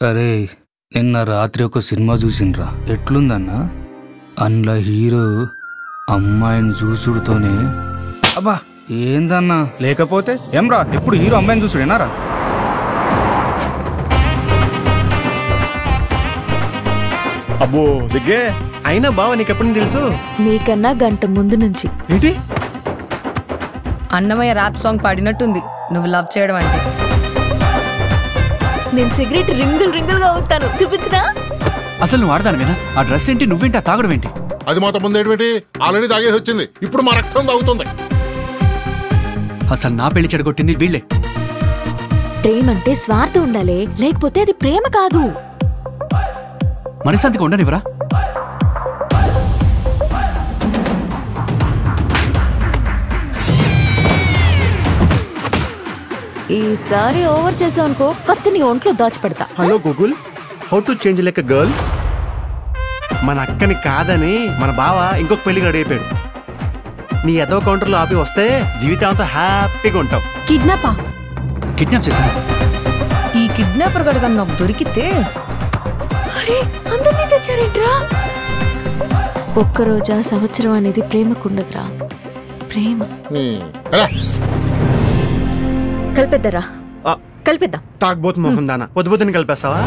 అరే నిన్న రాత్రి ఒక సినిమా చూసిండ్రా. ఎట్లుందన్నా? అందులో హీరో అమ్మాయిని చూసుడుతోనే అబ్బా ఏందన్నా? లేకపోతే ఏమ్రా ఎప్పుడు హీరో అమ్మాయిని చూసుడేనారా అబ్బో దిగ్గే అయినా బావ నీకు ఎప్పటి నుంచి తెలుసు? నీకన్నా గంట ముందు నుంచి. ఏంటి? అన్నమయ్య ర్యాప్ సాంగ్ పాడినట్టుంది. నువ్వు లవ్ చేయడం అంటే. నేను సిగరెట్ రింగులు రింగులుగా అవుతాను చూపించినా? అసలు నువ్వు ఆడదానివేనా ఆ డ్రెస్ ఏంటి నువ్వేంటి ఆ తాగడం ఏంటి? అది మాతో ముందు ఏంటి? ఆల్రెడీ తాగేసి వచ్చింది. ఇప్పుడు మా రక్తం తాగుతుంది. అసలు నా పెళ్ళి చెడగొట్టింది వీళ్ళే. ప్రేమ అంటే స్వార్థం ఉండాలి లేకపోతే అది ప్రేమ కాదు. మనశాంతిగా ఉండనివరా ఈసారి ఓవర్ చేసావు అనుకో కత్తిని ఒంట్లో దాచిపెడతా. Hello Google how to change like girl? మన అక్కని కాదని మన బావ ఇంకొక పెళ్ళి గడిపాడు నీ ఎదో కౌంటర్లో ఆపి వస్తే జీవితాంతం హ్యాపీగా ఉంటావు. కిడ్నాపా? కిడ్నాప్ చేశాను. ఈ కిడ్నాపర్ గడుగా నాకు దొరికితే? అరే అందరినీ తెచ్చారేంట్రా? ఒక్కరోజా సంవత్సరం అనేది ప్రేమకుండదురా. ప్రేమ? కలిపేద్దరా. కలిపేద్దాం. తాగబోతు మొహం దానా. పొద్దు పొద్దున కలిపేస్తావా?